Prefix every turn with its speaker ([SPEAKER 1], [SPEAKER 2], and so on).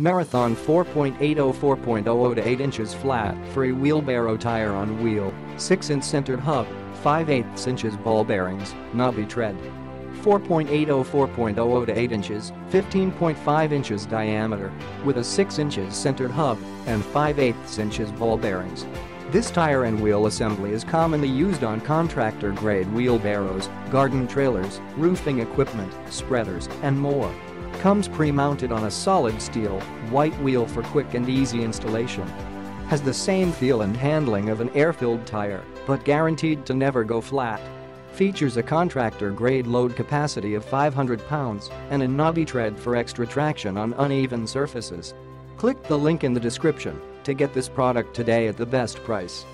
[SPEAKER 1] Marathon 4.80 4.00 to 8 inches flat free wheelbarrow tire on wheel, 6 inch centered hub, 5 8 inches ball bearings, knobby tread. 4.80 4.00 to 8 inches, 15.5 inches diameter, with a 6 inches centered hub and 5 8 inches ball bearings. This tire and wheel assembly is commonly used on contractor-grade wheelbarrows, garden trailers, roofing equipment, spreaders, and more. Comes pre-mounted on a solid steel, white wheel for quick and easy installation. Has the same feel and handling of an air-filled tire, but guaranteed to never go flat. Features a contractor-grade load capacity of 500 pounds and a knobby tread for extra traction on uneven surfaces. Click the link in the description to get this product today at the best price.